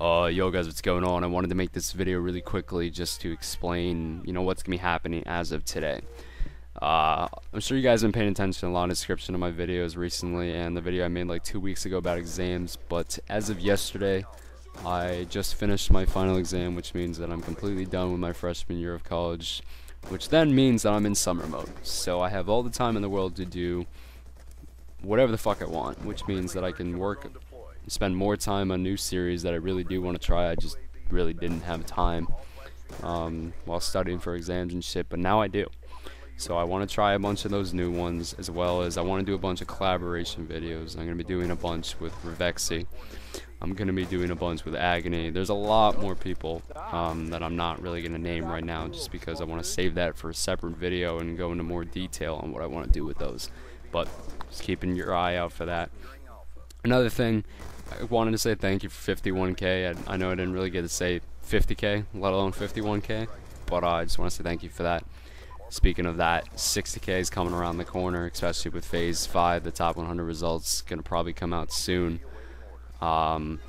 Uh, yo guys, what's going on? I wanted to make this video really quickly just to explain, you know, what's gonna be happening as of today. Uh, I'm sure you guys have been paying attention to a lot of description of my videos recently and the video I made like two weeks ago about exams, but as of yesterday, I just finished my final exam, which means that I'm completely done with my freshman year of college, which then means that I'm in summer mode. So I have all the time in the world to do whatever the fuck I want, which means that I can work spend more time on new series that I really do want to try. I just really didn't have time um, while studying for exams and shit, but now I do. So I want to try a bunch of those new ones, as well as I want to do a bunch of collaboration videos. I'm going to be doing a bunch with Revexi. I'm going to be doing a bunch with Agony. There's a lot more people um, that I'm not really going to name right now, just because I want to save that for a separate video and go into more detail on what I want to do with those. But just keeping your eye out for that. Another thing, I wanted to say thank you for 51k. I, I know I didn't really get to say 50k, let alone 51k, but uh, I just want to say thank you for that. Speaking of that, 60k is coming around the corner, especially with FaZe 5. The top 100 results going to probably come out soon. Um,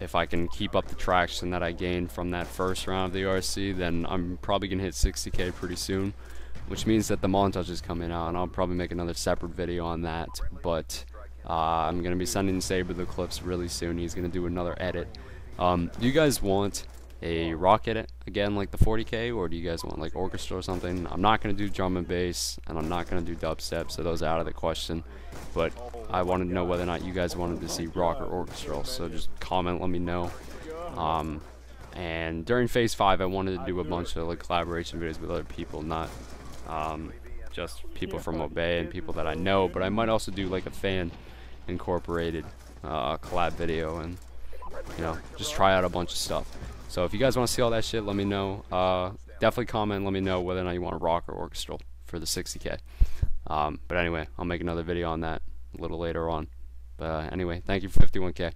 if I can keep up the traction that I gained from that first round of the RC, then I'm probably going to hit 60k pretty soon, which means that the montage is coming out, and I'll probably make another separate video on that. But uh, I'm going to be sending Saber the clips really soon. He's going to do another edit. Um, do you guys want a rock edit again like the 40k or do you guys want like orchestra or something i'm not going to do drum and bass and i'm not going to do dubstep so those are out of the question but i wanted to know whether or not you guys wanted to see rock or orchestral so just comment let me know um, and during FaZe 5 i wanted to do a bunch of like collaboration videos with other people not um, just people from obey and people that i know but i might also do like a fan incorporated uh, collab video and you know just try out a bunch of stuff. So if you guys want to see all that shit let me know. Uh, definitely comment let me know whether or not you want a rock or orchestral for the 60k um, but anyway I'll make another video on that a little later on. But uh, anyway thank you for 51k